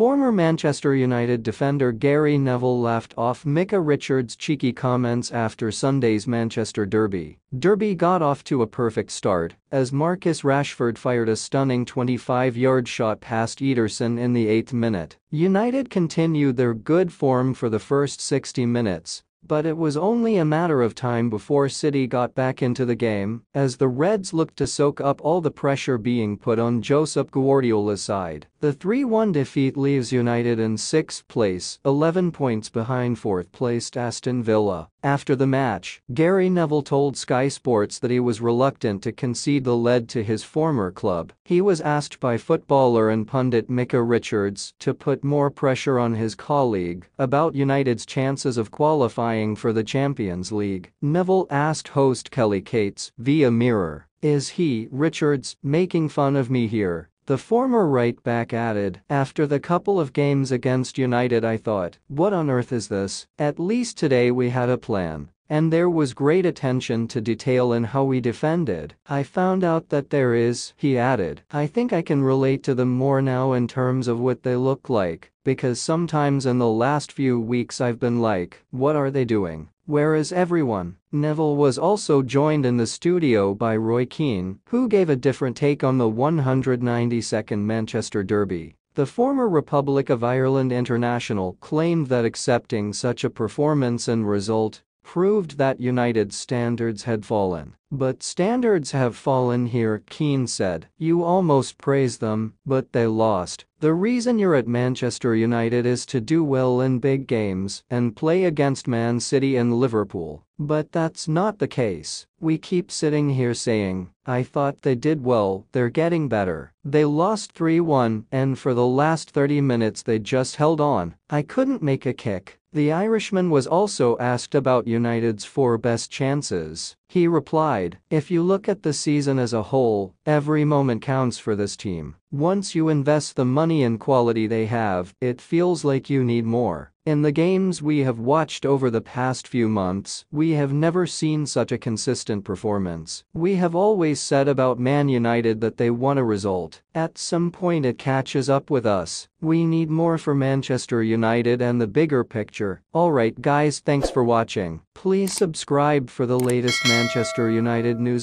Former Manchester United defender Gary Neville laughed off Micah Richards' cheeky comments after Sunday's Manchester derby. Derby got off to a perfect start as Marcus Rashford fired a stunning 25-yard shot past Ederson in the 8th minute. United continued their good form for the first 60 minutes, but it was only a matter of time before City got back into the game as the Reds looked to soak up all the pressure being put on Josep Guardiola's side. The 3-1 defeat leaves United in 6th place, 11 points behind 4th placed Aston Villa. After the match, Gary Neville told Sky Sports that he was reluctant to concede the lead to his former club. He was asked by footballer and pundit Micah Richards to put more pressure on his colleague about United's chances of qualifying for the Champions League. Neville asked host Kelly Cates via Mirror, is he, Richards, making fun of me here? The former right back added, after the couple of games against United I thought, what on earth is this? At least today we had a plan. And there was great attention to detail in how we defended. I found out that there is, he added. I think I can relate to them more now in terms of what they look like, because sometimes in the last few weeks I've been like, what are they doing? Where is everyone? Neville was also joined in the studio by Roy Keane, who gave a different take on the 192nd Manchester Derby. The former Republic of Ireland international claimed that accepting such a performance and result proved that United's standards had fallen. But standards have fallen here, Keane said. You almost praise them, but they lost. The reason you're at Manchester United is to do well in big games and play against Man City and Liverpool. But that's not the case. We keep sitting here saying, I thought they did well, they're getting better. They lost 3-1 and for the last 30 minutes they just held on. I couldn't make a kick. The Irishman was also asked about United's four best chances. He replied, If you look at the season as a whole, every moment counts for this team. Once you invest the money and quality they have, it feels like you need more. In the games we have watched over the past few months, we have never seen such a consistent performance. We have always said about Man United that they want a result. At some point it catches up with us. We need more for Manchester United and the bigger picture. Alright guys thanks for watching. Please subscribe for the latest Manchester United news.